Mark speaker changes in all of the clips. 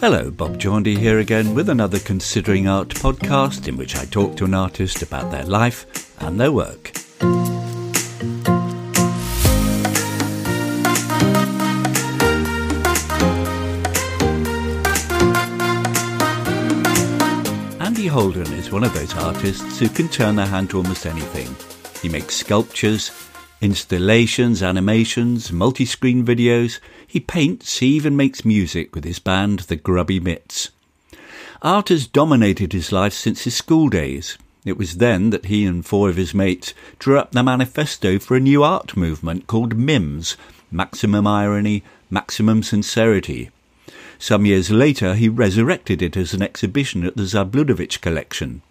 Speaker 1: Hello, Bob Chaundy here again with another Considering Art podcast in which I talk to an artist about their life and their work. Andy Holden is one of those artists who can turn their hand to almost anything. He makes sculptures, installations, animations, multi screen videos. He paints, he even makes music with his band, the Grubby Mitts. Art has dominated his life since his school days. It was then that he and four of his mates drew up the manifesto for a new art movement called MIMS Maximum Irony, Maximum Sincerity. Some years later, he resurrected it as an exhibition at the Zabludowicz collection.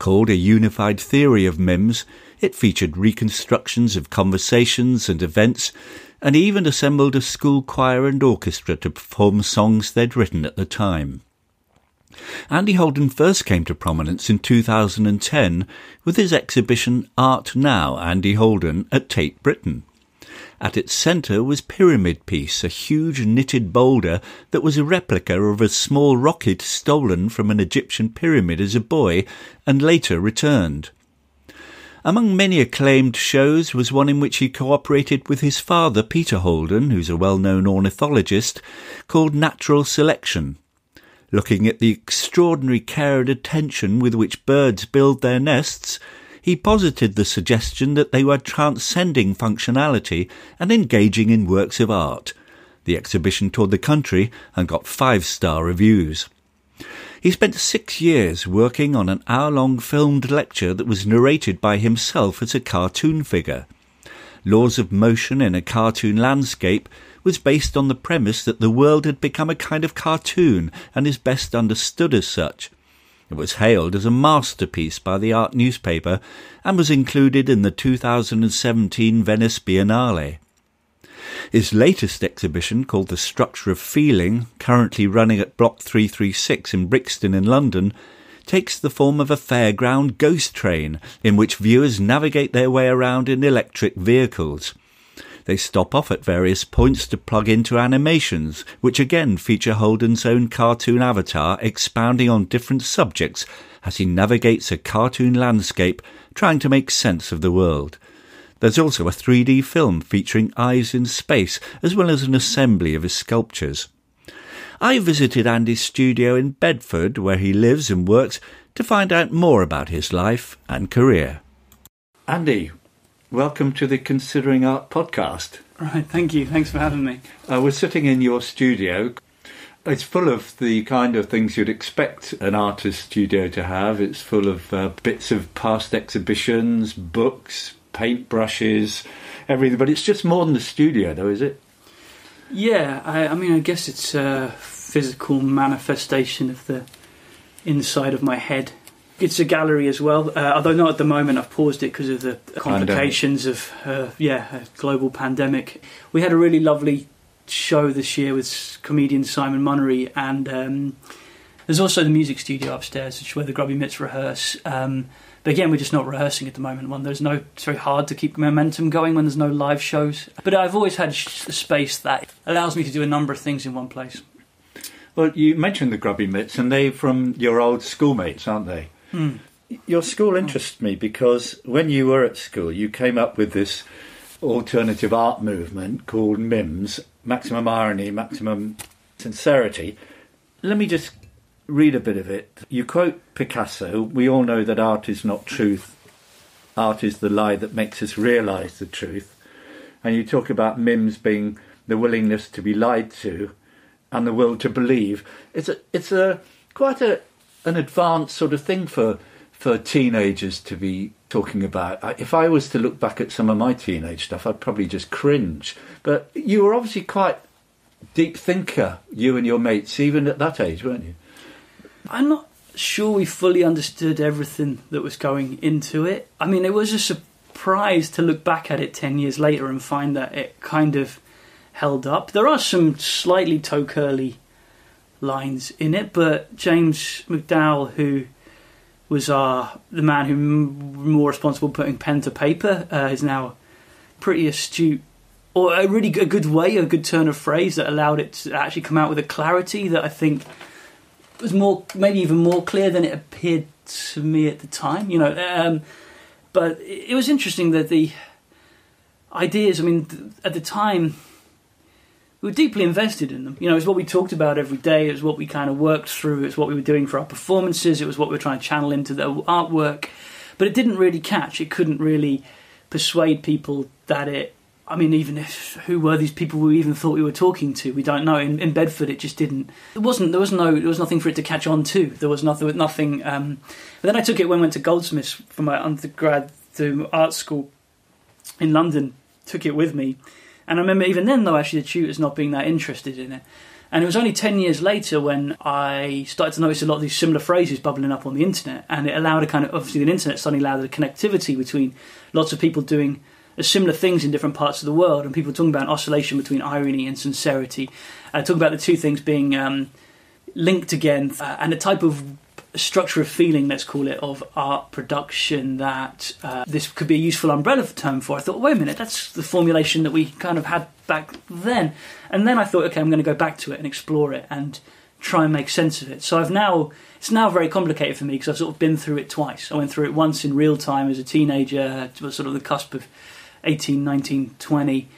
Speaker 1: Called A Unified Theory of MIMS, it featured reconstructions of conversations and events, and even assembled a school choir and orchestra to perform songs they'd written at the time. Andy Holden first came to prominence in 2010 with his exhibition Art Now Andy Holden at Tate Britain. At its centre was Pyramid Piece, a huge knitted boulder that was a replica of a small rocket stolen from an Egyptian pyramid as a boy and later returned. Among many acclaimed shows was one in which he cooperated with his father, Peter Holden, who's a well known ornithologist, called Natural Selection. Looking at the extraordinary care and attention with which birds build their nests, he posited the suggestion that they were transcending functionality and engaging in works of art. The exhibition toured the country and got five star reviews. He spent six years working on an hour long filmed lecture that was narrated by himself as a cartoon figure. Laws of Motion in a Cartoon Landscape was based on the premise that the world had become a kind of cartoon and is best understood as such. It was hailed as a masterpiece by the art newspaper and was included in the 2017 Venice Biennale. His latest exhibition, called The Structure of Feeling, currently running at Block 336 in Brixton in London, takes the form of a fairground ghost train in which viewers navigate their way around in electric vehicles. They stop off at various points to plug into animations, which again feature Holden's own cartoon avatar expounding on different subjects as he navigates a cartoon landscape trying to make sense of the world. There's also a 3D film featuring eyes in space, as well as an assembly of his sculptures. I visited Andy's studio in Bedford, where he lives and works, to find out more about his life and career. Andy, welcome to the Considering Art podcast.
Speaker 2: Right, thank you. Thanks for having me.
Speaker 1: Uh, we're sitting in your studio. It's full of the kind of things you'd expect an artist studio to have. It's full of uh, bits of past exhibitions, books, paintbrushes, everything. But it's just more than the studio, though, is it?
Speaker 2: Yeah, I, I mean, I guess it's a physical manifestation of the inside of my head. It's a gallery as well, uh, although not at the moment. I've paused it because of the complications of uh, yeah, a global pandemic. We had a really lovely show this year with comedian Simon Munnery, and um, there's also the music studio upstairs, which is where the Grubby Mitts rehearse. Um, but again, we're just not rehearsing at the moment. One, there's no. It's very hard to keep momentum going when there's no live shows. But I've always had a space that allows me to do a number of things in one place.
Speaker 1: Well, you mentioned the Grubby Mitts, and they're from your old schoolmates, aren't they?
Speaker 2: Hmm.
Speaker 1: Your school interests me because when you were at school, you came up with this alternative art movement called MIMS, Maximum Irony, Maximum Sincerity. Let me just read a bit of it. You quote Picasso We all know that art is not truth, art is the lie that makes us realise the truth. And you talk about MIMS being the willingness to be lied to and the will to believe. It's a, it's a quite a, an advanced sort of thing for for teenagers to be talking about. If I was to look back at some of my teenage stuff, I'd probably just cringe. But you were obviously quite deep thinker, you and your mates, even at that age, weren't you?
Speaker 2: I'm not sure we fully understood everything that was going into it. I mean, it was a surprise to look back at it 10 years later and find that it kind of held up. There are some slightly toe curly lines in it, but James McDowell, who was the man who m- more responsible putting pen to paper, uh, is now pretty astute or a really a good way, a good turn of phrase that allowed it to actually come out with a clarity that I think was more, maybe even more clear than it appeared to me at the time. You know, um, but it was interesting that the ideas. I mean, at the time, we were deeply invested in them. You know, it's what we talked about every day. It was what we kind of worked through. It's what we were doing for our performances. It was what we were trying to channel into the artwork. But it didn't really catch. It couldn't really persuade people that it I mean, even if who were these people we even thought we were talking to? We don't know. In, in Bedford, it just didn't. It wasn't. There was no. There was nothing for it to catch on to. There was nothing. nothing. Um, but then I took it when I went to Goldsmiths for my undergrad to art school in London. Took it with me, and I remember even then, though, actually the tutors not being that interested in it. And it was only 10 years later when I started to notice a lot of these similar phrases bubbling up on the internet. And it allowed a kind of, obviously, the internet suddenly allowed a connectivity between lots of people doing similar things in different parts of the world, and people talking about an oscillation between irony and sincerity. Uh, talk about the two things being um, linked again, uh, and a type of structure of feeling, let's call it, of art production that uh, this could be a useful umbrella term for. I thought, wait a minute, that's the formulation that we kind of had back then. And then I thought, okay, I'm going to go back to it and explore it and try and make sense of it. So I've now, it's now very complicated for me because I've sort of been through it twice. I went through it once in real time as a teenager, sort of the cusp of 18, 19, 20,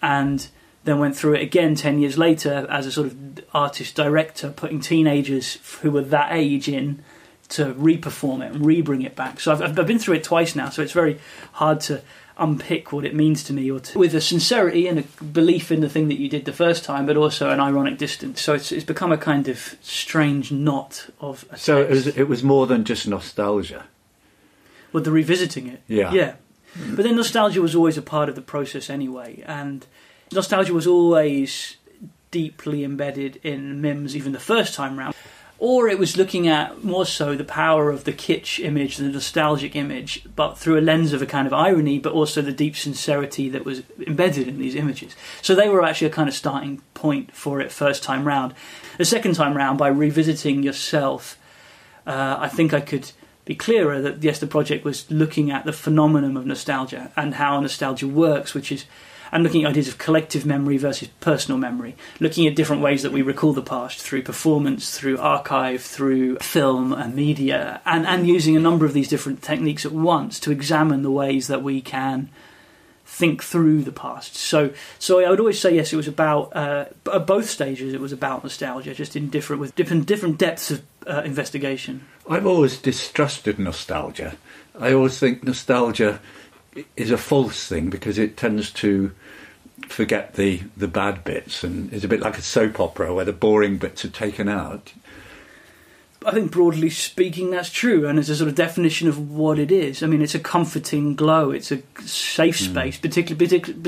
Speaker 2: and then went through it again 10 years later as a sort of artist director, putting teenagers who were that age in to re-perform it and re-bring it back. So I've, I've been through it twice now, so it's very hard to unpick what it means to me, or to, with a sincerity and a belief in the thing that you did the first time, but also an ironic distance. So it's, it's become a kind of strange knot of.
Speaker 1: so it was, it was more than just nostalgia.
Speaker 2: With the revisiting it,
Speaker 1: yeah,
Speaker 2: yeah, but then nostalgia was always a part of the process anyway, and nostalgia was always deeply embedded in Mims even the first time round. Or it was looking at more so the power of the kitsch image, the nostalgic image, but through a lens of a kind of irony, but also the deep sincerity that was embedded in these images. So they were actually a kind of starting point for it first time round. The second time round, by revisiting yourself, uh, I think I could be clearer that yes, the project was looking at the phenomenon of nostalgia and how nostalgia works, which is and looking at ideas of collective memory versus personal memory, looking at different ways that we recall the past through performance, through archive, through film and media, and, and using a number of these different techniques at once to examine the ways that we can think through the past. So, so I would always say yes. It was about uh, at both stages. It was about nostalgia, just in different with different different depths of uh, investigation.
Speaker 1: I've always distrusted nostalgia. I always think nostalgia is a false thing because it tends to forget the the bad bits and is a bit like a soap opera where the boring bits are taken out.
Speaker 2: I think broadly speaking, that's true, and it's a sort of definition of what it is. I mean, it's a comforting glow. It's a safe hmm. space, mm. particularly, particularly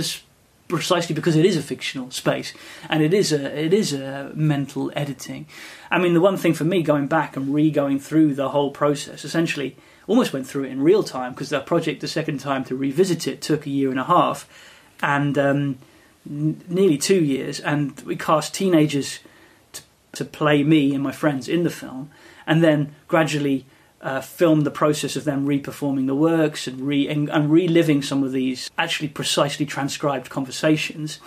Speaker 2: precisely because it is a fictional space and it is a it is a mental editing. I mean, the one thing for me going back and re-going through the whole process, essentially, almost went through it in real time because the project the second time to revisit it took a year and a half, and um, n- nearly two years, and we cast teenagers to, play me and my friends in the film, and then gradually uh, filmed the process of them re-performing the works and, re- and, and, reliving some of these actually precisely transcribed conversations.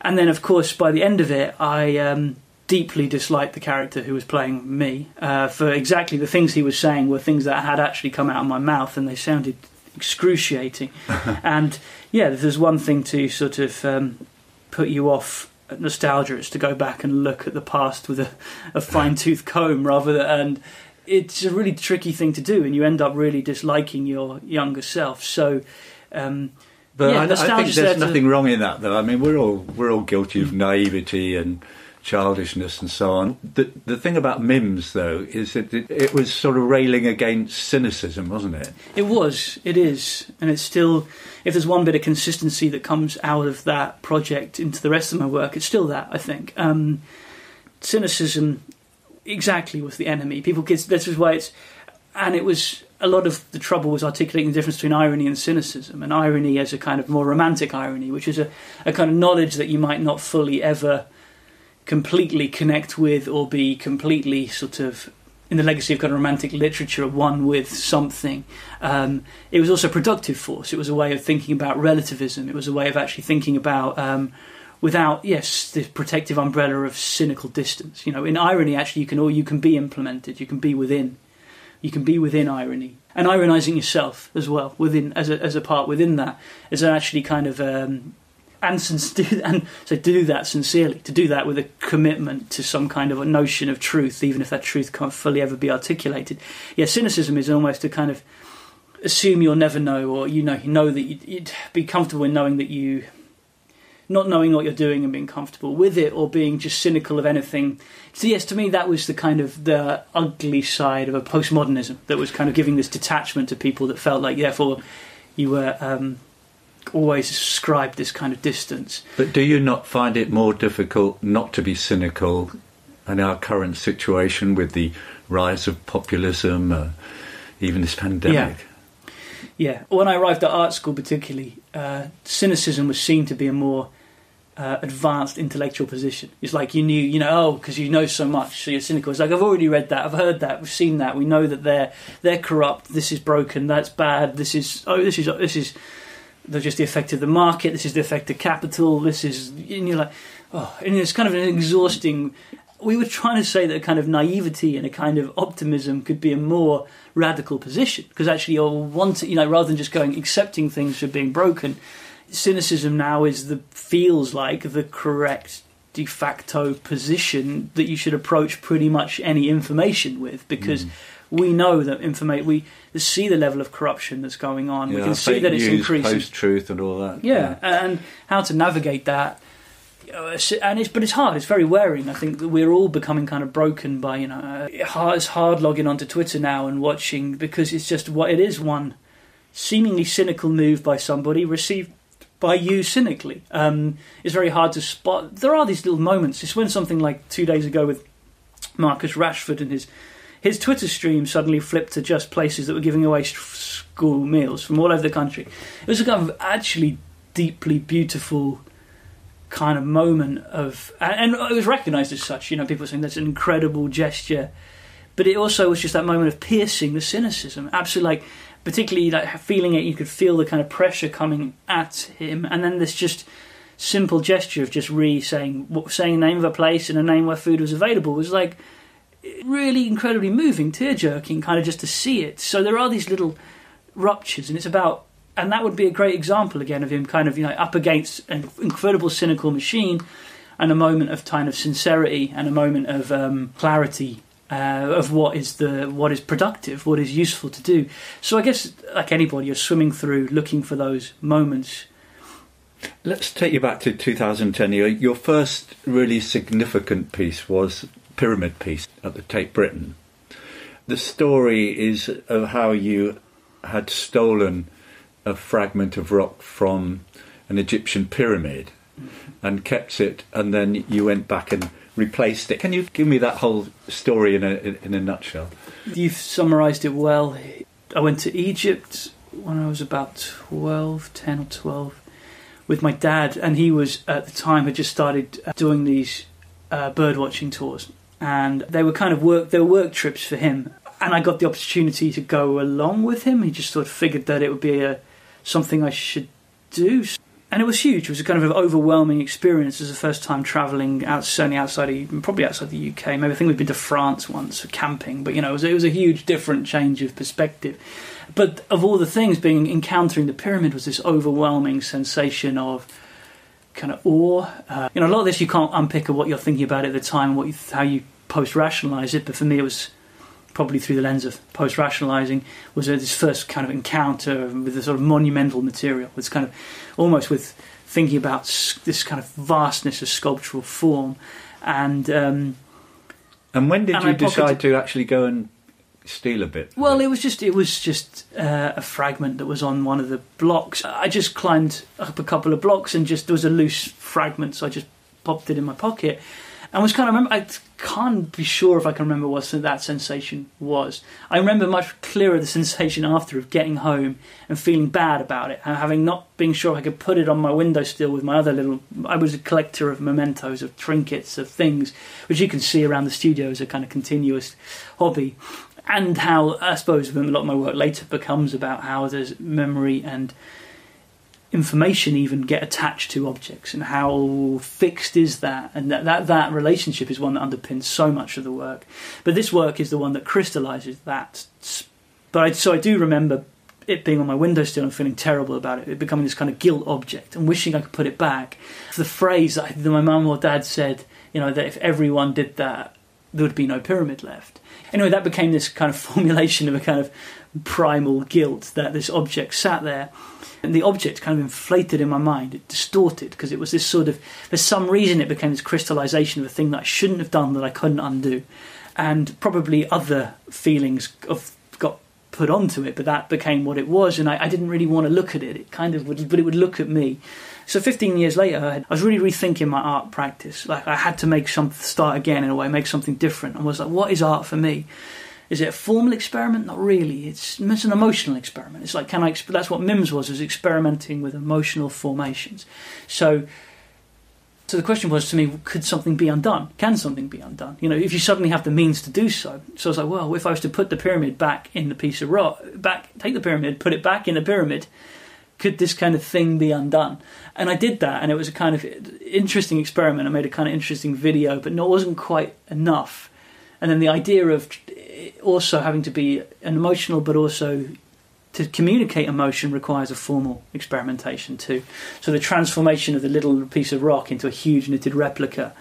Speaker 2: And then, of course, by the end of it, I um, deeply disliked the character who was playing me uh, for exactly the things he was saying were things that had actually come out of my mouth, and they sounded excruciating. and yeah, there's one thing to sort of um, put you off nostalgia is to go back and look at the past with a, a fine tooth comb rather than and it's a really tricky thing to do, and you end up really disliking your younger self. So. Um,
Speaker 1: but yeah, I, I, think there's nothing to... wrong in that, though. I mean, we're all we're all guilty of naivety and childishness and so on. The the thing about Mims, though, is that it, it, was sort of railing against cynicism, wasn't it?
Speaker 2: It was. It is, and it's still. If there's one bit of consistency that comes out of that project into the rest of my work, it's still that. I think um, cynicism exactly was the enemy. People get this is why it's and it was a lot of the trouble was articulating the difference between irony and cynicism, and irony as a kind of more romantic irony, which is a, a kind of knowledge that you might not fully ever completely connect with or be completely sort of in the legacy of kind of romantic literature, one with something. Um, it was also a productive force. It was a way of thinking about relativism. It was a way of actually thinking about um, without yes the protective umbrella of cynical distance. You know, in irony, actually, you can all you can be implemented. You can be within. You can be within irony and ironizing yourself as well within as a as a part within that is actually kind of um, and, and so do that sincerely, to do that with a commitment to some kind of a notion of truth, even if that truth can't fully ever be articulated. Yeah, cynicism is almost to kind of assume you'll never know, or you know, you know that you'd, you'd be comfortable in knowing that you, not knowing what you're doing and being comfortable with it, or being just cynical of anything. So yes, to me that was the kind of the ugly side of a postmodernism that was kind of giving this detachment to people that felt like therefore you were. Um, always ascribe this kind of distance.
Speaker 1: But do you not find it more difficult not to be cynical in our current situation with the rise of populism, uh, even this pandemic?
Speaker 2: Yeah. Yeah, when I arrived at art school, particularly, uh, cynicism was seen to be a more uh, advanced intellectual position. It's like you knew, you know, oh, because you know so much, so you're cynical. It's like I've already read that, I've heard that, we've seen that. We know that they're they're corrupt. This is broken. That's bad. This is oh, this is this is they're just the effect of the market. This is the effect of capital. This is, and you're like, oh, and it's kind of an exhausting. We were trying to say that a kind of naivety and a kind of optimism could be a more radical position because actually you're wanting, you know, rather than just going accepting things for being broken, cynicism now is the feels like the correct de facto position that you should approach pretty much any information with because. Mm we know that information we see the level of corruption that's going on.
Speaker 1: Yeah,
Speaker 2: we can see that it's increasing.
Speaker 1: Post truth and all that.
Speaker 2: Yeah, yeah, and how to navigate that. And it's but it's hard. It's very wearing. I think that we're all becoming kind of broken by you know it's hard logging onto Twitter now and watching because it's just what it is. One seemingly cynical move by somebody received by you cynically. Um, it's very hard to spot. There are these little moments. It's when something like two days ago with Marcus Rashford and his his Twitter stream suddenly flipped to just places that were giving away school meals from all over the country. It was a kind of actually deeply beautiful kind of moment of, and it was recognised as such. You know, people saying that's an incredible gesture, but it also was just that moment of piercing the cynicism. Absolutely, like particularly like feeling it, you could feel the kind of pressure coming at him, and then this just simple gesture of just re saying saying the name of a place and a name where food was available was like really incredibly moving, tear jerking, kind of just to see it. So there are these little ruptures, and it's about, and that would be a great example again of him kind of, you know, up against an incredible cynical machine and a moment of kind of sincerity and a moment of um, clarity. Uh, of what is the what is productive, what is useful to do. So I guess, like anybody, you're swimming through, looking for those moments.
Speaker 1: Let's take you back to 2010. Your first really significant piece was pyramid piece at the Tate Britain. The story is of how you had stolen a fragment of rock from an Egyptian pyramid and kept it, and then you went back and replaced it. Can you give me that whole story in a in a nutshell?
Speaker 2: You've summarised it well. I went to Egypt when I was about 12, 10 or 12, with my dad, and he was at the time had just started doing these uh, bird watching tours and they were kind of work they were work trips for him. And I got the opportunity to go along with him. He just sort of figured that it would be a something I should do. And it was huge. It was a kind of an overwhelming experience. As a first time travelling out certainly outside of, probably outside the UK maybe I think we've been to France once for camping but you know it was, it was a huge different change of perspective. But of all the things being encountering the pyramid was this overwhelming sensation of kind of awe. Uh, you know, a lot of this you can't unpick of what you're thinking about at the time, what you, how you post rationalize it. But for me, it was probably through the lens of post rationalizing was this first kind of encounter with the sort of monumental material. It's kind of almost with thinking about this kind of vastness of sculptural form, and um,
Speaker 1: and when did and you decide to actually go and steal a bit?
Speaker 2: Well, it was just it was just uh, a fragment that was on one of the blocks. I just climbed up a couple of blocks and just there was a loose fragment, so I just popped it in my pocket. and was kind of remember. I can't be sure if I can remember what that sensation was. I remember much clearer the sensation after of getting home and feeling bad about it, and having not being sure I could put it on my windowsill with my other little. I was a collector of mementos, of trinkets, of things, which you can see around the studio as a kind of continuous hobby. And how I suppose a lot of my work later becomes about how there's memory and information even get attached to objects and how fixed is that. And that, that that relationship is one that underpins so much of the work. But this work is the one that crystallizes that but I, so I do remember it being on my windowsill and feeling terrible about it, it becoming this kind of guilt object and wishing I could put it back. The phrase that my mum or dad said, you know, that if everyone did that, there would be no pyramid left. Anyway, that became this kind of formulation of a kind of primal guilt that this object sat there and the object kind of inflated in my mind, it distorted because it was this sort of, for some reason, it became this crystallization of a thing that I shouldn't have done that I couldn't undo. And probably other feelings of got put onto it, but that became what it was, and I, I didn't really want to look at it. It kind of would, but it would look at me. So 15 years later, I was really rethinking my art practice. Like I had to make some start again in a way, make something different, and was like, what is art for me? Is it a formal experiment? Not really. It's, it's an emotional experiment. It's like, can I? That's what MIMS was, was experimenting with emotional formations. So, so the question was to me, could something be undone? Can something be undone? You know, if you suddenly have the means to do so. So I was like, well, if I was to put the pyramid back in the piece of rock, back, take the pyramid, put it back in the pyramid, could this kind of thing be undone? And I did that, and it was a kind of interesting experiment. I made a kind of interesting video, but it wasn't quite enough. And then the idea of also having to be an emotional, but also to communicate emotion requires a formal experimentation too. So the transformation of the little piece of rock into a huge knitted replica.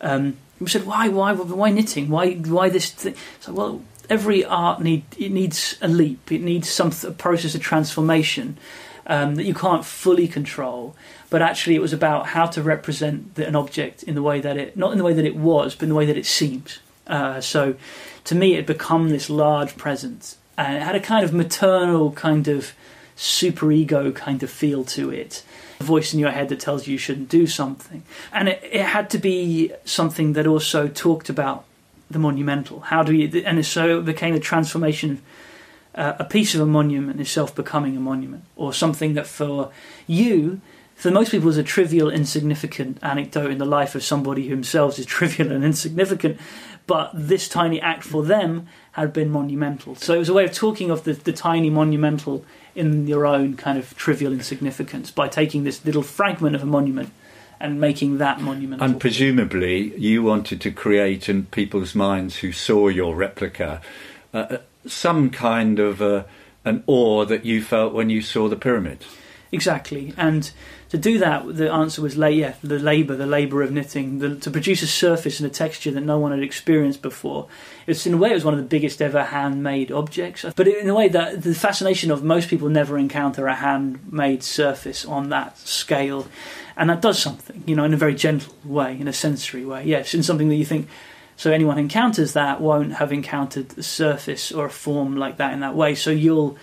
Speaker 2: Um, we said, why, why, why knitting? Why, why this? Thing? So well, every art need it needs a leap. It needs some a process of transformation um, that you can't fully control. But actually, it was about how to represent the, an object in the way that it, not in the way that it was, but in the way that it seems. Uh, so to me, it had become this large presence, and it had a kind of maternal kind of superego kind of feel to it. A voice in your head that tells you you shouldn't do something, and it, it had to be something that also talked about the monumental. How do you? And so it became a transformation of. Uh, a piece of a monument is self becoming a monument, or something that for you for most people is a trivial, insignificant anecdote in the life of somebody who themselves is trivial and insignificant, but this tiny act for them had been monumental. So it was a way of talking of the, the tiny monumental in your own kind of trivial insignificance by taking this little fragment of a monument and making that monumental.
Speaker 1: And presumably, you wanted to create in people's minds who saw your replica uh, uh some kind of uh, an awe that you felt when you saw the pyramid.
Speaker 2: Exactly, and to do that, the answer was, yeah, the labour, the labour of knitting, the, to produce a surface and a texture that no one had experienced before. It's in a way it was one of the biggest ever handmade objects, but in a way that the fascination of most people never encounter a handmade surface on that scale, and that does something, you know, in a very gentle way, in a sensory way. Yes, in something that you think. So anyone who encounters that won't have encountered a surface or a form like that in that way. So you'll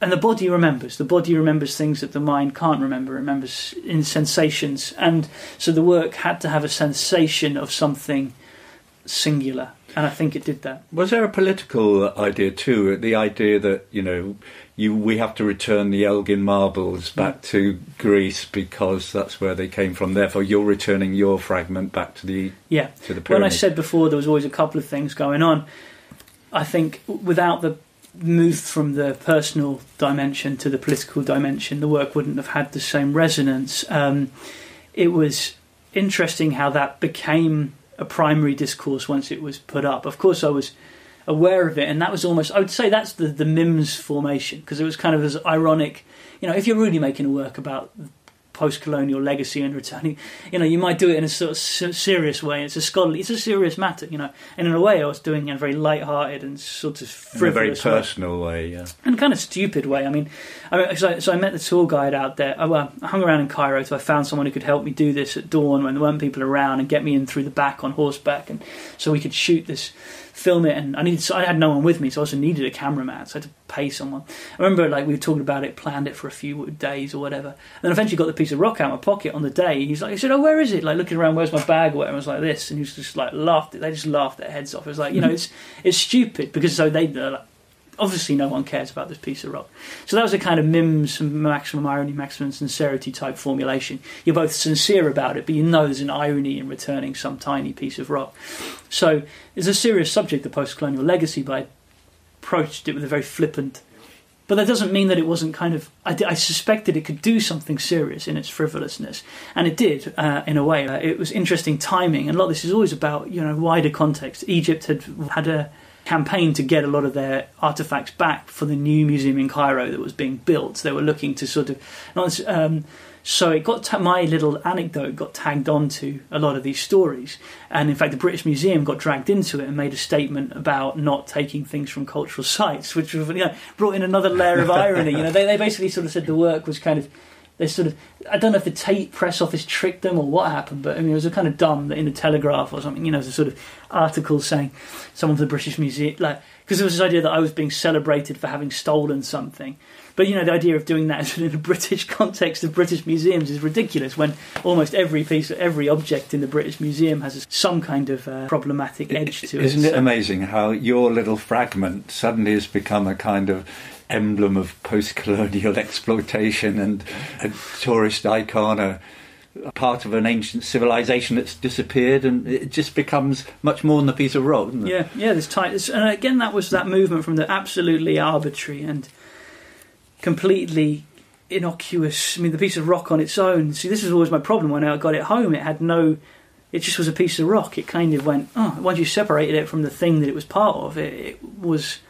Speaker 2: and the body remembers. The body remembers things that the mind can't remember. It remembers in sensations, and so the work had to have a sensation of something singular, and I think it did that.
Speaker 1: Was there a political idea too? The idea that you know, you we have to return the Elgin marbles back yeah. to Greece because that's where they came from. Therefore, you're returning your fragment back to the
Speaker 2: yeah
Speaker 1: to the pyramid.
Speaker 2: When I said before, there was always a couple of things going on. I think without the move from the personal dimension to the political dimension, the work wouldn't have had the same resonance. Um, it was interesting how that became a primary discourse once it was put up. Of course, I was aware of it, and that was almost, I would say that's the, the MIMS formation, because it was kind of as ironic. You know, if you're really making a work about post-colonial legacy and returning. You know, you might do it in a sort of serious way. It's a scholarly, it's a serious matter. You know, and in a way, I was doing it in a very light-hearted and sort of frivolous,
Speaker 1: in a very personal way, way yeah,
Speaker 2: and kind of stupid way. I mean, I mean, so, so I met the tour guide out there. I, well, I hung around in Cairo, so I found someone who could help me do this at dawn when there weren't people around and get me in through the back on horseback, and so we could shoot this film it, and I needed. So I had no one with me, so I also needed a cameraman. So I had to pay someone. I remember like we were talking about it, planned it for a few days or whatever, and then eventually got the piece of rock out of my pocket on the day. He's like, he said, "Oh, where is it?" Like looking around, where's my bag? Or whatever. I was like this, and he was just like laughed. They just laughed their heads off. It was like, you know, mm-hmm. it's it's stupid because so they. Like, obviously no one cares about this piece of rock. So that was a kind of Mims maximum irony, maximum sincerity type formulation. You're both sincere about it, but you know there's an irony in returning some tiny piece of rock. So it's a serious subject, the post-colonial legacy, but I approached it with a very flippant. But that doesn't mean that it wasn't kind of. I, I suspected it could do something serious in its frivolousness, and it did uh, in a way. Uh, it was interesting timing, and a lot of this is always about you know wider context. Egypt had had a campaign to get a lot of their artifacts back for the new museum in Cairo that was being built. They were looking to sort of, um, so it got ta- my little anecdote got tagged onto a lot of these stories, and in fact, the British Museum got dragged into it and made a statement about not taking things from cultural sites, which you know, brought in another layer of irony. you know, they, they basically sort of said the work was kind of they sort of I don't know if the Tate press office tricked them or what happened, but I mean it was a kind of dumb that in the Telegraph or something, you know, there's a sort of article saying someone from the British Museum like because there was this idea that I was being celebrated for having stolen something. But you know, the idea of doing that in a British context of British museums is ridiculous. When almost every piece, every object in the British Museum has some kind of uh, problematic edge to
Speaker 1: it. Isn't
Speaker 2: it
Speaker 1: so, amazing how your little fragment suddenly has become a kind of emblem of post-colonial exploitation and a tourist icon, a, a, part of an ancient civilization that's disappeared, and it just becomes much more than a piece of rock.
Speaker 2: Yeah, yeah. This tight, and again, that was that movement from the absolutely arbitrary and completely innocuous. I mean, the piece of rock on its own. See, this was always my problem when I got it home. It had no. It just was a piece of rock. It kind of went. Oh, once you separated it from the thing that it was part of, it, it was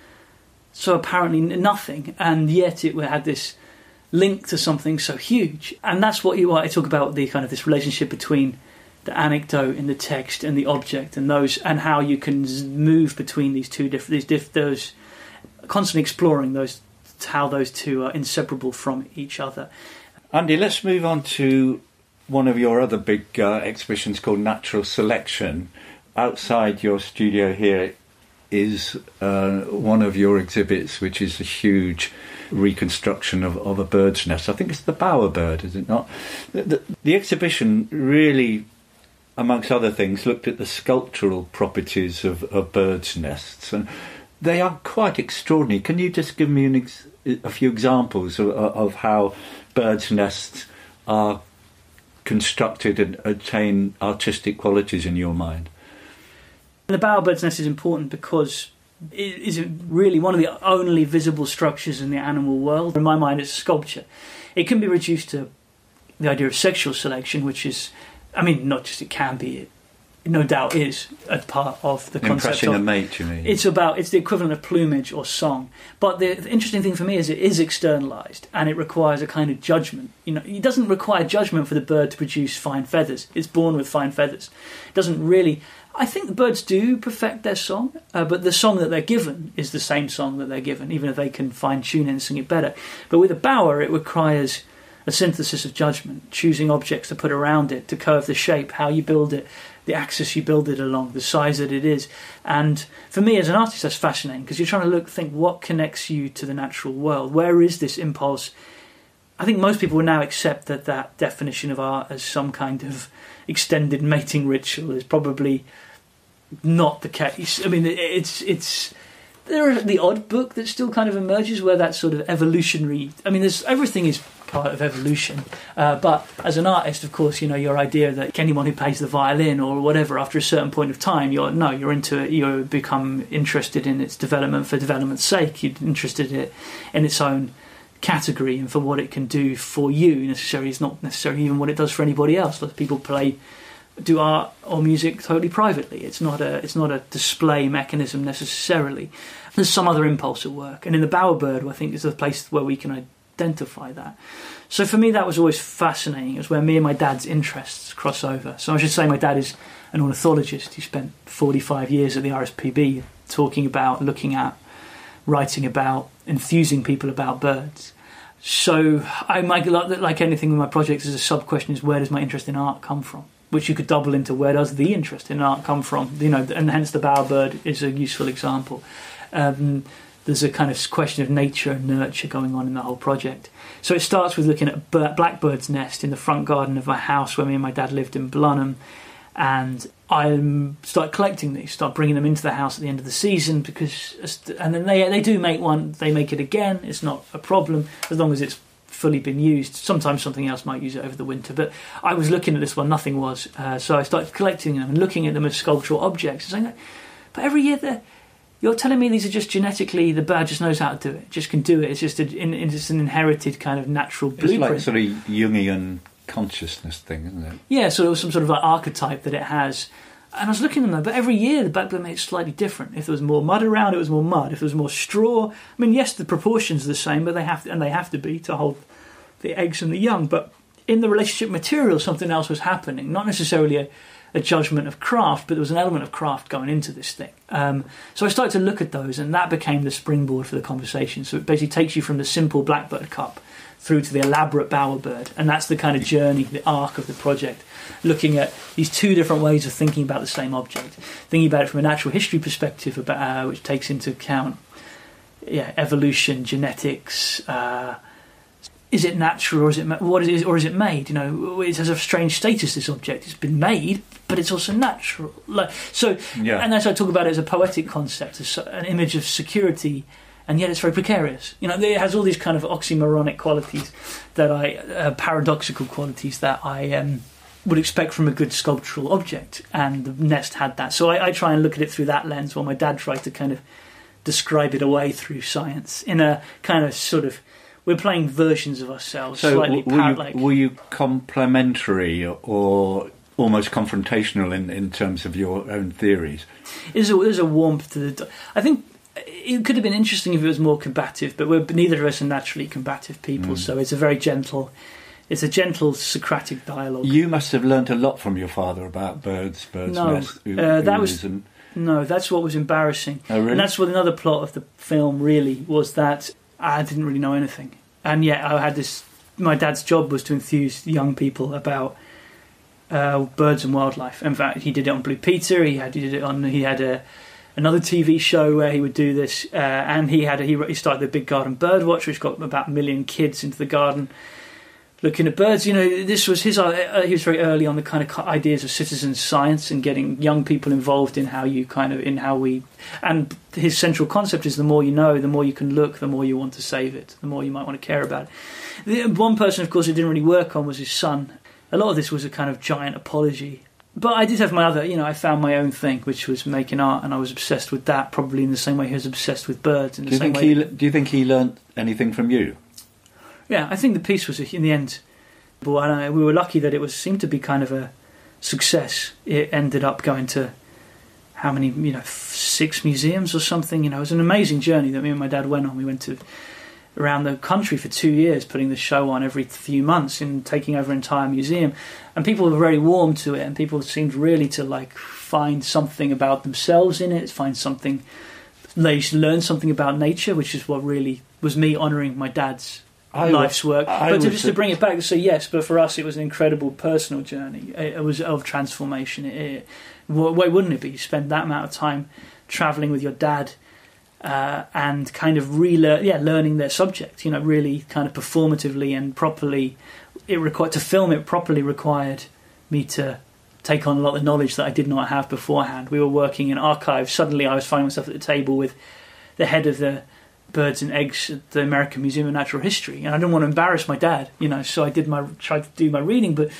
Speaker 2: so apparently nothing, and yet it had this link to something so huge. And that's what you I talk about the kind of this relationship between the anecdote in the text and the object, and those and how you can move between these two different these diff, those constantly exploring those how those two are inseparable from each other.
Speaker 1: Andy, let's move on to one of your other big uh, exhibitions called Natural Selection. Outside your studio here is uh, one of your exhibits, which is a huge reconstruction of, of a bird's nest. I think it's the bowerbird, is it not? The, the, the, exhibition really, amongst other things, looked at the sculptural properties of, of birds' nests, and they are quite extraordinary. Can you just give me ex- a few examples of, of how birds' nests are constructed and attain artistic qualities in your mind?
Speaker 2: The bowerbird's nest is important because it is really one of the only visible structures in the animal world. In my mind, it's sculpture. It can be reduced to the idea of sexual selection, which is, I mean, not just it can be, it no doubt is a part of the concept
Speaker 1: Impressing
Speaker 2: of
Speaker 1: a mate. You mean?
Speaker 2: It's about it's the equivalent of plumage or song. But the, the, interesting thing for me is it is externalized and it requires a kind of judgment. You know, it doesn't require judgment for the bird to produce fine feathers. It's born with fine feathers. It doesn't really. I think the birds do perfect their song, uh, but the song that they're given is the same song that they're given, even if they can fine tune it and sing it better. But with a bower, it requires a synthesis of judgment, choosing objects to put around it, to curve the shape, how you build it, the axis you build it along, the size that it is. And for me as an artist, that's fascinating because you're trying to look, think what connects you to the natural world. Where is this impulse? I think most people would now accept that that definition of art as some kind of extended mating ritual is probably not the case. I mean, it's it's there the odd book that still kind of emerges where that sort of evolutionary. I mean, there's everything is part of evolution, uh, but as an artist, of course, you know your idea that anyone who plays the violin or whatever after a certain point of time, you're no, you're into it. You become interested in its development for development's sake. You're interested in it in its own category and for what it can do for you. Necessarily, it's not necessarily even what it does for anybody else. People play do art or music totally privately. It's not a it's not a display mechanism necessarily. There's some other impulse at work, and in the bowerbird, I think is the place where we can identify that. So for me, that was always fascinating. It was where me and my dad's interests cross over. So I should say my dad is an ornithologist. He spent 45 years at the RSPB talking about, looking at, writing about, enthusing people about birds. So I might like anything with my projects as a sub question is where does my interest in art come from? which you could double into where does the interest in art come from? You know, and hence the bowerbird is a useful example. Um, there's a kind of question of nature and nurture going on in the whole project. So it starts with looking at a blackbird's nest in the front garden of my house where me and my dad lived in Blenheim, and I start collecting these, start bringing them into the house at the end of the season because, and then they they do make one, they make it again. It's not a problem as long as it's fully been used. Sometimes something else might use it over the winter, but I was looking at this one, nothing was. Uh, so I started collecting them and looking at them as sculptural objects. And saying, but every year they're you're telling me these are just genetically the bird just knows how to do it, just can do it. It's just a, it's an inherited kind of natural blueprint.
Speaker 1: It's like sort of Jungian consciousness thing, isn't it?
Speaker 2: Yeah, so it was some sort of like archetype that it has. And I was looking at them, but every year the backbone made it slightly different. If there was more mud around, it was more mud. If there was more straw, I mean, yes, the proportions are the same, but they have to, and they have to be to hold the eggs and the young. But in the relationship material, something else was happening. Not necessarily a, a judgment of craft, but there was an element of craft going into this thing. Um, so I started to look at those, and that became the springboard for the conversation. So it basically takes you from the simple blackbird cup through to the elaborate bowerbird, and that's the kind of journey, the arc of the project. Looking at these two different ways of thinking about the same object, thinking about it from a natural history perspective, about uh, which takes into account, yeah, evolution, genetics. Uh, is it natural or is it what is it, or is it made? You know, it has a strange status. This object it's been made, but it's also natural. Like so, yeah. and as I talk about it as a poetic concept, as an image of security, and yet it's very precarious. You know, it has all these kind of oxymoronic qualities that I, uh, paradoxical qualities that I um, would expect from a good sculptural object, and the nest had that. So I, I try and look at it through that lens, while my dad tried to kind of describe it away through science in a kind of sort of we're playing versions of ourselves.
Speaker 1: So
Speaker 2: slightly
Speaker 1: were, you, were you complementary or almost confrontational in, in terms of your own theories?
Speaker 2: There's a, there's a warmth to the. I think it could have been interesting if it was more combative, but we're neither of us are naturally combative people, mm. so it's a very gentle. It's a gentle Socratic dialogue.
Speaker 1: You must have learnt a lot from your father about birds, birds' no, nests.
Speaker 2: Uh, that was and... no, that's what was embarrassing,
Speaker 1: oh, really?
Speaker 2: and that's what another plot of the film really was that I didn't really know anything, and yet I had this. My dad's job was to enthuse young people about uh, birds and wildlife. In fact, he did it on Blue Peter. He had he did it on. He had a another TV show where he would do this, uh, and he had a, he, started the Big Garden Bird Watch, which got about a million kids into the garden looking at birds. You know, this was his. Uh, he was very early on the kind of ideas of citizen science and getting young people involved in how you kind of in how we. And his central concept is the more you know, the more you can look, the more you want to save it, the more you might want to care about it. The, one person, of course, who didn't really work on was his son. A lot of this was a kind of giant apology. But I did have my other, you know, I found my own thing, which was making art, and I was obsessed with that, probably in the same way he was obsessed with birds. In the
Speaker 1: do you
Speaker 2: same
Speaker 1: think
Speaker 2: way.
Speaker 1: He, do you think he learnt anything from you?
Speaker 2: Yeah, I think the piece was in the end. But we were lucky that it was seemed to be kind of a success. It ended up going to how many, you know, six museums or something. You know, it was an amazing journey that me and my dad went on. We went to around the country for two years, putting the show on every few months and taking over an entire museum. And people were very warm to it, and people seemed really to like find something about themselves in it, find something. They learn something about nature, which is what really was me honouring my dad's I life's work. I but to, just to bring it back to say yes, but for us it was an incredible personal journey. It, it was of transformation. It, it, why wouldn't it be? You spend that amount of time traveling with your dad uh, and kind of relearn, yeah, learning their subject. You know, really kind of performatively and properly. It required to film it properly required me to take on a lot of knowledge that I did not have beforehand. We were working in archives. Suddenly, I was finding myself at the table with the head of the birds and eggs at the American Museum of Natural History, and I didn't want to embarrass my dad, you know. So I did my tried to do my reading, but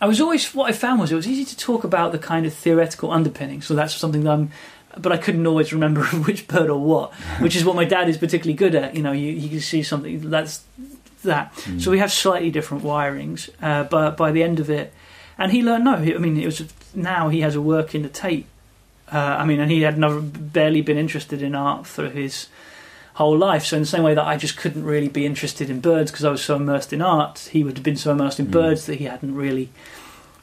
Speaker 2: I was always what I found was it was easy to talk about the kind of theoretical underpinning. So that's something that I'm, but I couldn't always remember which bird or what, which is what my dad is particularly good at. You know, you, you can see something that's that. Mm. So we have slightly different wirings, uh, but by the end of it, and he learned no. I mean, it was now he has a work in the Tate. Uh, I mean, and he had never barely been interested in art through his whole life. So in the same way that I just couldn't really be interested in birds because I was so immersed in art, he would have been so immersed in mm. birds that he hadn't really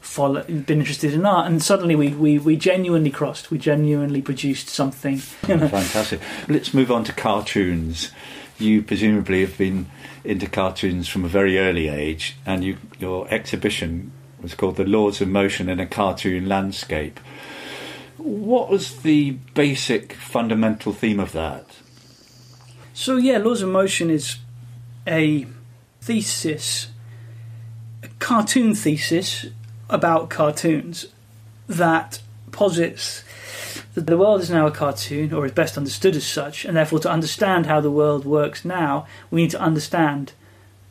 Speaker 2: follow, been interested in art. And suddenly we, we, we genuinely crossed. We genuinely produced something.
Speaker 1: You know. Fantastic. Let's move on to cartoons. You presumably have been into cartoons from a very early age, and you, your exhibition was called The Laws of Motion in a Cartoon Landscape. What was the basic fundamental theme of that?
Speaker 2: So yeah, Laws of Motion is a thesis, a cartoon thesis about cartoons that posits that the world is now a cartoon, or is best understood as such, and therefore to understand how the world works now, we need to understand,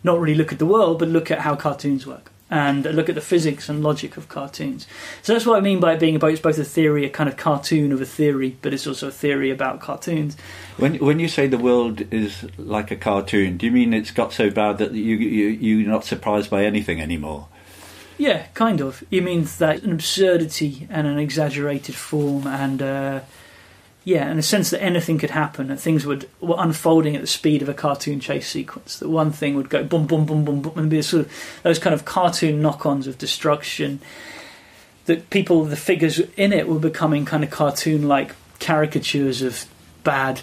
Speaker 2: not really look at the world, but look at how cartoons work and look at the physics and logic of cartoons. So that's what I mean by it being about it's both a theory, a kind of cartoon of a theory, but it's also a theory about cartoons.
Speaker 1: When when you say the world is like a cartoon, do you mean it's got so bad that you, you you're not surprised by anything anymore?
Speaker 2: Yeah, kind of. It means that an absurdity and an exaggerated form, and uh, yeah, in a sense that anything could happen, and things would were unfolding at the speed of a cartoon chase sequence. That one thing would go boom, boom, boom, boom, boom, and be sort of those kind of cartoon knock-ons of destruction. That people, the figures in it, were becoming kind of cartoon-like caricatures of bad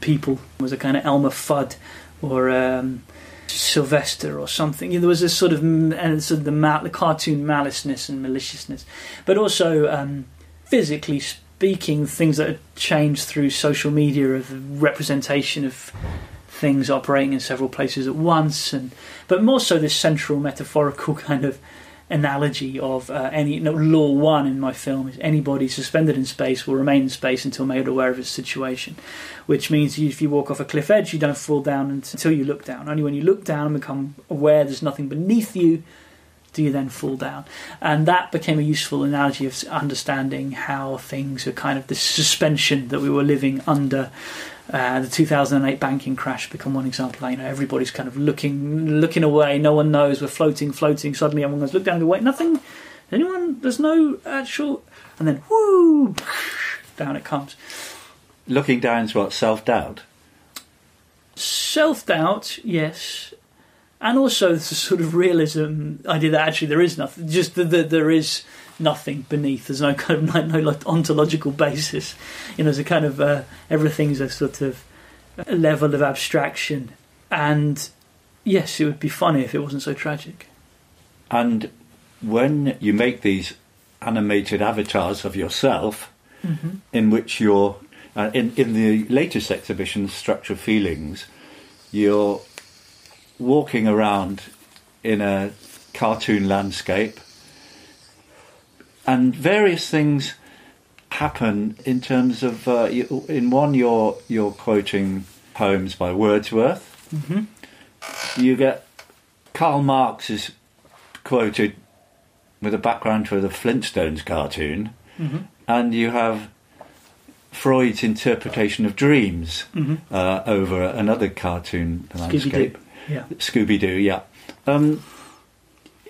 Speaker 2: people. It was a kind of Elmer Fudd or. Um, Sylvester or something. There was a sort of and sort of the, mal- the cartoon maliceness and maliciousness, but also um, physically speaking, things that had changed through social media of the representation of things operating in several places at once, and but more so this central metaphorical kind of analogy of uh, any no, law one in my film is anybody suspended in space will remain in space until made aware of his situation, which means if you walk off a cliff edge, you don't fall down until you look down. Only when you look down and become aware there's nothing beneath you do you then fall down? And that became a useful analogy of understanding how things are kind of the suspension that we were living under. Uh, the 2008 banking crash become one example. You know, everybody's kind of looking, looking away. No one knows. We're floating, floating. Suddenly, everyone goes, look down go, wait, nothing. Anyone? There's no actual. And then, whoo, down it comes.
Speaker 1: Looking down is what self doubt.
Speaker 2: Self doubt, yes and also the sort of realism idea that actually there is nothing, just that the, there is nothing beneath. There's no kind of no, no ontological basis. You know, there's a kind of uh, everything's a sort of a level of abstraction, and yes, it would be funny if it wasn't so tragic.
Speaker 1: And when you make these animated avatars of yourself, mm-hmm. in which you're uh, in in the latest exhibition, Structure Feelings, you're walking around in a cartoon landscape, and various things happen in terms of. Uh, you, in one, you're you're quoting poems by Wordsworth. Mm-hmm. You get Karl Marx is quoted with a background for the Flintstones cartoon, mm-hmm. and you have Freud's interpretation of dreams mm-hmm. uh, over another cartoon landscape.
Speaker 2: Yeah.
Speaker 1: Scooby Doo, yeah. Um,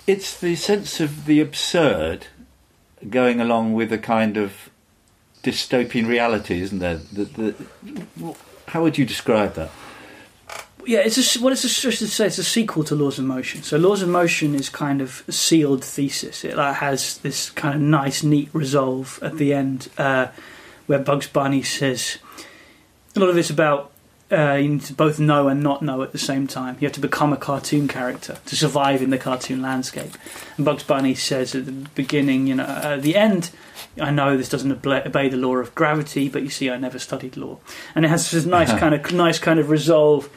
Speaker 1: it's the sense of the absurd going along with a kind of dystopian reality, isn't there? The, the, how would you describe that?
Speaker 2: Yeah, it's a, what it's just to say. It's a sequel to Laws of Motion. So Laws of Motion is kind of a sealed thesis. It like, has this kind of nice, neat resolve at the end, uh, where Bugs Bunny says a lot of it's about uh, you need to both know and not know at the same time. You have to become a cartoon character to survive in the cartoon landscape. And Bugs Bunny says at the beginning, you know, at the end, I know this doesn't obey the law of gravity, but you see, I never studied law, and it has this nice kind of nice kind of resolve,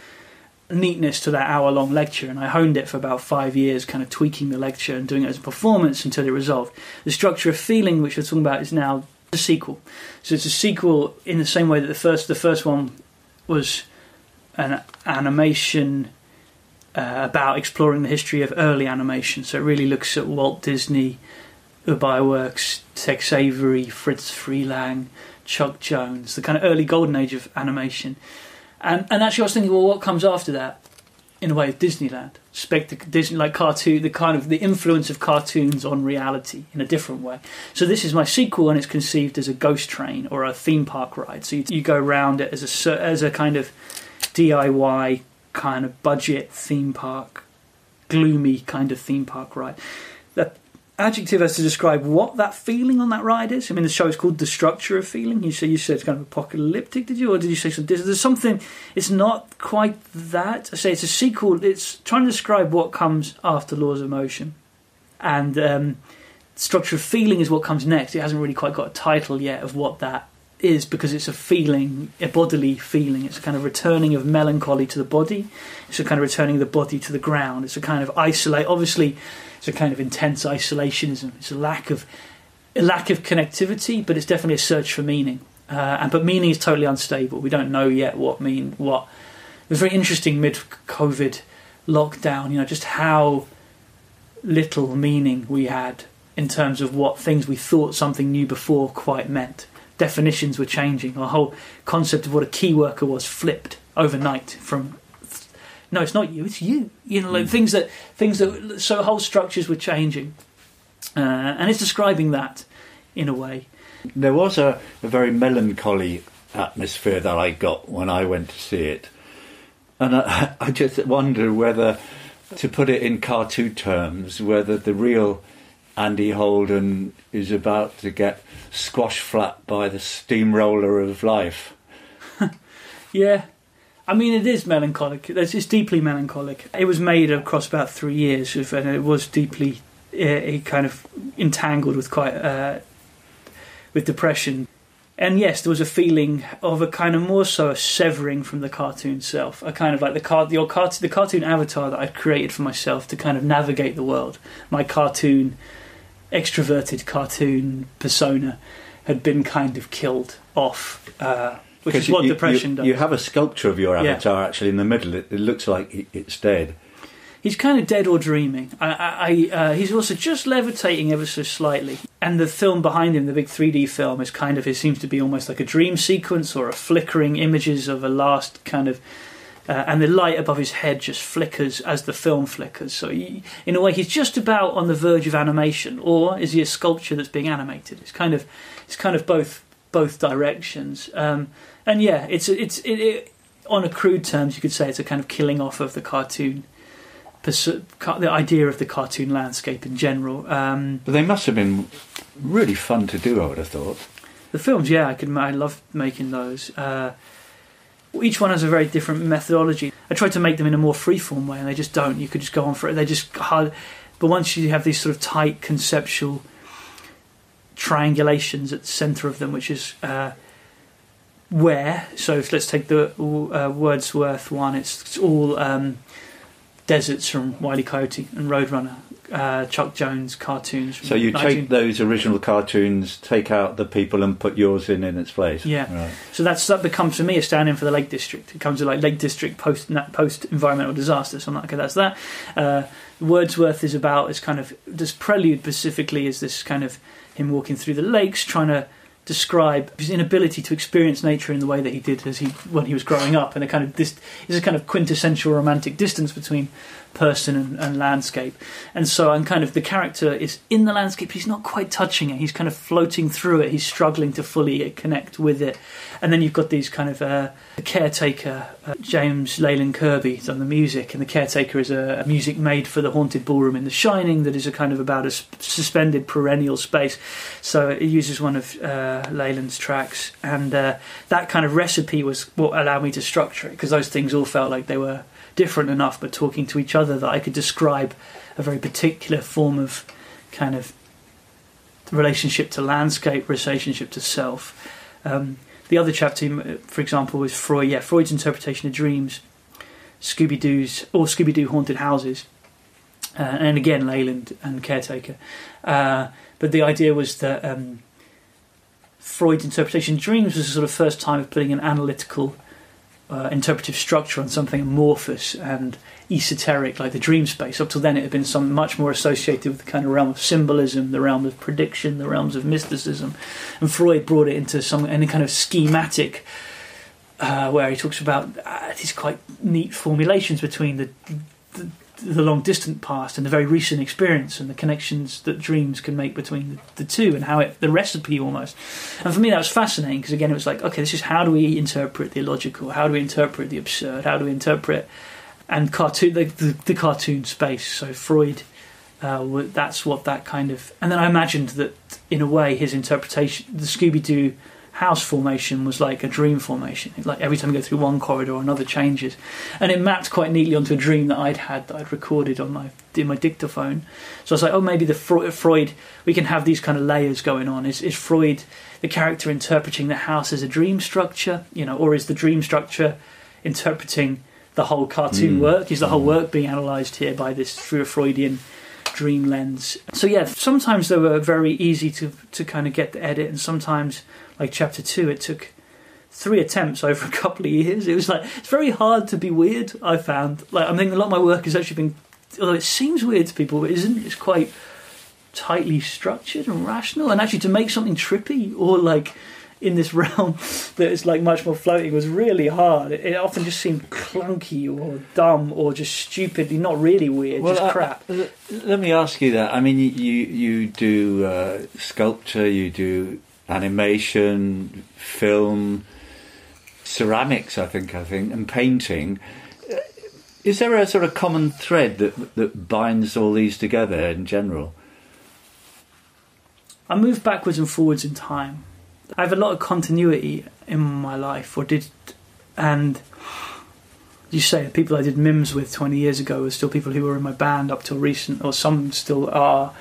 Speaker 2: neatness to that hour long lecture. And I honed it for about five years, kind of tweaking the lecture and doing it as a performance until it resolved. The structure of feeling, which we're talking about, is now a sequel. So it's a sequel in the same way that the first the first one was an animation uh, about exploring the history of early animation. So it really looks at Walt Disney, Ub Iwerks, Tex Avery, Fritz Freleng, Chuck Jones, the kind of early golden age of animation. And and actually, I was thinking, well, what comes after that? In a way, of Disneyland, spectac- Disney like cartoon, the kind of the influence of cartoons on reality in a different way. So this is my sequel, and it's conceived as a ghost train or a theme park ride. So you, you go around it as a as a kind of DIY kind of budget theme park, gloomy kind of theme park ride. The adjective as to describe what that feeling on that ride is. I mean, the show is called "The Structure of Feeling." You say you said it's kind of apocalyptic, did you, or did you say something? There's something. It's not quite that. I say it's a sequel. It's trying to describe what comes after Laws of Motion, and um, structure of feeling is what comes next. It hasn't really quite got a title yet of what that is because it's a feeling, a bodily feeling. It's a kind of returning of melancholy to the body. It's a kind of returning the body to the ground. It's a kind of isolate. Obviously, it's a kind of intense isolationism. It's a lack of a lack of connectivity, but it's definitely a search for meaning. Uh, and but meaning is totally unstable. We don't know yet what mean what. It was very interesting mid COVID lockdown. You know just how little meaning we had in terms of what things we thought something new before quite meant definitions were changing. Our whole concept of what a key worker was flipped overnight from no, it's not you, it's you. You know, like mm. things that things that so whole structures were changing, uh, and it's describing that in a way.
Speaker 1: There was a, a very melancholy atmosphere that I got when I went to see it, and I, I just wonder whether, to put it in cartoon terms, whether the real Andy Holden is about to get squashed flat by the steamroller of life.
Speaker 2: yeah, I mean, it is melancholic. It's deeply melancholic. It was made across about three years, and it was deeply uh, kind of entangled with quite uh, with depression. And yes, there was a feeling of a kind of more so a severing from the cartoon self, a kind of like the car, the, the cartoon avatar that I'd created for myself to kind of navigate the world. My cartoon extroverted cartoon persona had been kind of killed off. Uh, which is what
Speaker 1: you,
Speaker 2: depression
Speaker 1: you,
Speaker 2: does.
Speaker 1: You have a sculpture of your avatar yeah. actually in the middle. It, it, looks like it's dead.
Speaker 2: He's kind of dead or dreaming. I, I, uh, he's also just levitating ever so slightly. And the film behind him, the big 3D film, is kind of, it seems to be almost like a dream sequence or a flickering images of a last kind of uh, and the light above his head just flickers as the film flickers. So, he, in a way, he's just about on the verge of animation, or is he a sculpture that's being animated? It's kind of, it's kind of both both directions. Um, and yeah, it's it's it, it, on a crude terms, you could say it's a kind of killing off of the cartoon. The idea of the cartoon landscape in general. Um,
Speaker 1: but they must have been really fun to do. I would have thought.
Speaker 2: The films, yeah, I could. I love making those. Uh, each one has a very different methodology. I tried to make them in a more freeform way, and they just don't. You could just go on for it. They just hard. But once you have these sort of tight conceptual triangulations at the centre of them, which is uh, where. So let's take the uh, Wordsworth one. It's, it's all um, deserts from Wiley Coyote and Roadrunner uh, Chuck Jones cartoons.
Speaker 1: So you 19... take those original cartoons, take out the people, and put yours in in its place.
Speaker 2: Yeah. Right. So that's that becomes for me a stand-in for the Lake District. It comes to like Lake District post post environmental disaster. So I'm like, okay, that's that. Uh, Wordsworth is about is kind of this prelude specifically is this kind of him walking through the lakes, trying to describe his inability to experience nature in the way that he did as he when he was growing up, and a kind of this is a kind of quintessential romantic distance between person and, and, landscape. And so I'm kind of the character is in the landscape, he's not quite touching it. He's kind of floating through it. He's struggling to fully connect with it. And then you've got these kind of uh, caretaker, uh, James Leyland Kirby, on the music, and the caretaker is a, a, music made for the haunted ballroom in The Shining that is a kind of about a suspended perennial space. So it uses one of uh, Leyland's tracks, and uh, that kind of recipe was what allowed me to structure it because those things all felt like they were different enough but talking to each other that I could describe a very particular form of kind of relationship to landscape, relationship to self. Um, the other chapter, for example, was Freud. Yeah, Freud's interpretation of dreams, Scooby Doo's or Scooby Doo haunted houses, uh, and again Leyland and Caretaker. Uh, but the idea was that um, Freud's interpretation of dreams was the sort of first time of putting an analytical uh, interpretive structure on something amorphous and esoteric like the dream space. Up till then, it had been some much more associated with the kind of realm of symbolism, the realm of prediction, the realms of mysticism, and Freud brought it into some any kind of schematic. Uh, where he talks about uh, these quite neat formulations between the, the, the long distant past and the very recent experience and the connections that dreams can make between the, two and how it the recipe almost. And for me that was fascinating because again it was like okay this is how do we interpret the illogical? How do we interpret the absurd? How do we interpret and cartoon the, the, the cartoon space. So freud uh, that's what that kind of and then i imagined that in a way his interpretation the scooby-doo house formation was like a dream formation. Like every time you go through one corridor, another changes, and it mapped quite neatly onto a dream that I'd had that I'd recorded on my in my dictaphone. So I was like, oh, maybe the Freud, we can have these kind of layers going on. Is is Freud the character interpreting the house as a dream structure, you know, or is the dream structure interpreting the whole cartoon mm. work? Is the whole mm. work being analysed here by this through a Freudian dream lens? So yeah, sometimes they were very easy to to kind of get the edit, and sometimes like chapter two, it took three attempts over a couple of years. It was like it's very hard to be weird. I found like I mean a lot of my work has actually been, although it seems weird to people, but it isn't. It's quite tightly structured and rational, and actually to make something trippy or like in this realm that is like much more floating was really hard. It, often just seemed clunky or dumb or just stupidly not really weird, well, just crap.
Speaker 1: Let me ask you that. I mean, you you do uh, sculpture, you do animation, film, ceramics. I think I think and painting. Uh, is there a sort of common thread that that binds all these together in general?
Speaker 2: I move backwards and forwards in time. I have a lot of continuity in my life, or did, and you say the people I did mims with 20 years ago are still people who were in my band up till recent, or some still are.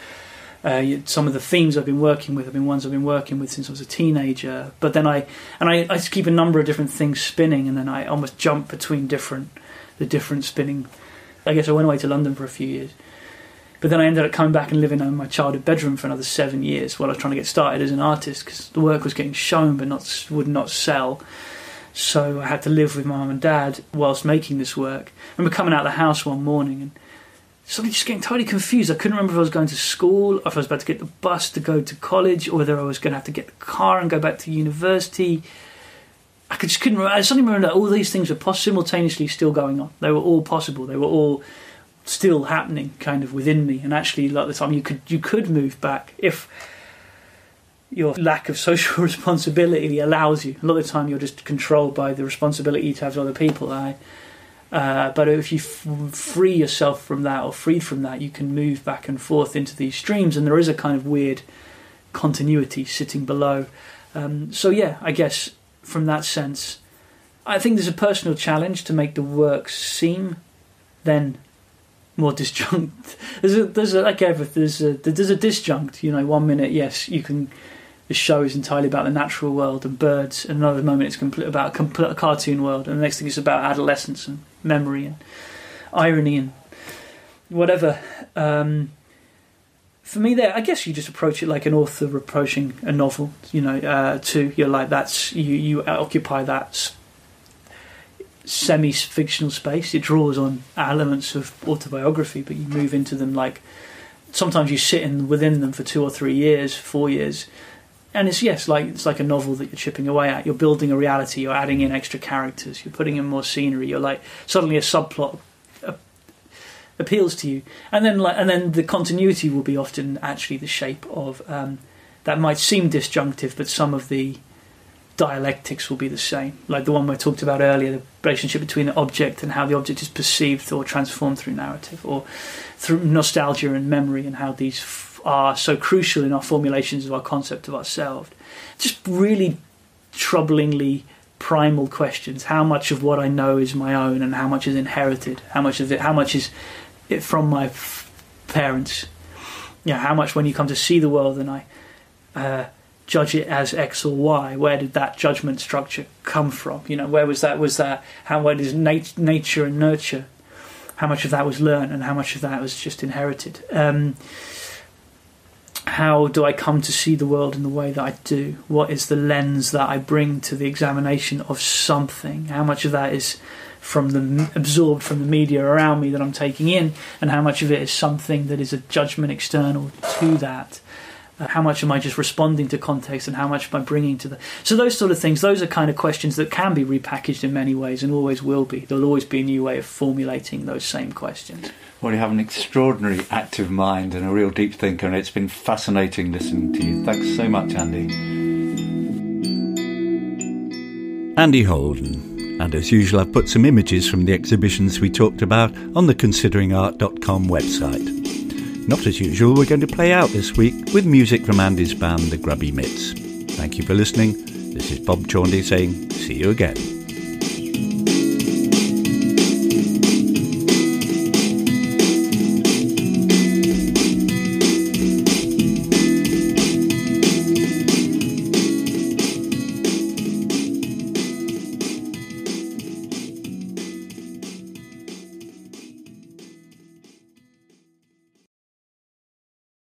Speaker 2: Uh, some of the themes I've been working with have been ones I've been working with since I was a teenager. But then I and I, I keep a number of different things spinning, and then I almost jump between different the different spinning. I guess I went away to London for a few years, but then I ended up coming back and living in my childhood bedroom for another seven years while I was trying to get started as an artist because the work was getting shown but not would not sell. So I had to live with my mum and dad whilst making this work. I remember coming out of the house one morning and suddenly just getting totally confused. I couldn't remember if I was going to school, or if I was about to get the bus to go to college, or whether I was going to have to get the car and go back to university. I just couldn't remember. I suddenly remember that all these things were simultaneously still going on. They were all possible. They were all still happening kind of within me. And actually a lot of the time you could you could move back if your lack of social responsibility allows you. A lot of the time you're just controlled by the responsibility to have other people I, uh, but if you f- free yourself from that or freed from that you can move back and forth into these streams. And there is a kind of weird continuity sitting below. Um, so yeah I guess from that sense I think there's a personal challenge to make the work seem then more disjunct. There's a, there's a, like everything. There's a there's a disjunct. You know, one minute yes, you can. The show is entirely about the natural world and birds, and another moment it's complete about a, complete, cartoon world, and the next thing is about adolescence and memory and irony and whatever. Um, for me, there, I guess you just approach it like an author approaching a novel. You know, uh, to you're like that's you you occupy that semi-fictional space. It draws on elements of autobiography, but you move into them like sometimes you sit in within them for two or three years, four years, and it's yes, like it's like a novel that you're chipping away at. You're building a reality. You're adding in extra characters. You're putting in more scenery. You're like suddenly a subplot appeals to you, and then like and then the continuity will be often actually the shape of um, that might seem disjunctive, but some of the dialectics will be the same. Like the one we talked about earlier, the relationship between the object and how the object is perceived or transformed through narrative, or through nostalgia and memory, and how these f- are so crucial in our formulations of our concept of ourselves. Just really troublingly primal questions. How much of what I know is my own, and how much is inherited? How much of it? How much is it from my f- parents? Yeah, how much when you come to see the world and I. Uh, judge it as X or Y. Where did that judgment structure come from? You know, where was that? Was that how? Where does nat- nature and nurture? How much of that was learned, and how much of that was just inherited? Um, how do I come to see the world in the way that I do? What is the lens that I bring to the examination of something? How much of that is from the absorbed from the media around me that I'm taking in, and how much of it is something that is a judgment external to that? Uh, how much am I just responding to context and how much am I bringing to the so those sort of things those are kind of questions that can be repackaged in many ways and always will be. There'll always be a new way of formulating those same questions.
Speaker 1: Well you have an extraordinary active mind and a real deep thinker and it's been fascinating listening to you. Thanks so much Andy. Andy Holden. And as usual I've put some images from the exhibitions we talked about on the consideringart.com website not as usual, we're going to play out this week with music from Andy's band, The Grubby Mitts. Thank you for listening This is Bob Chaundy saying, see you again.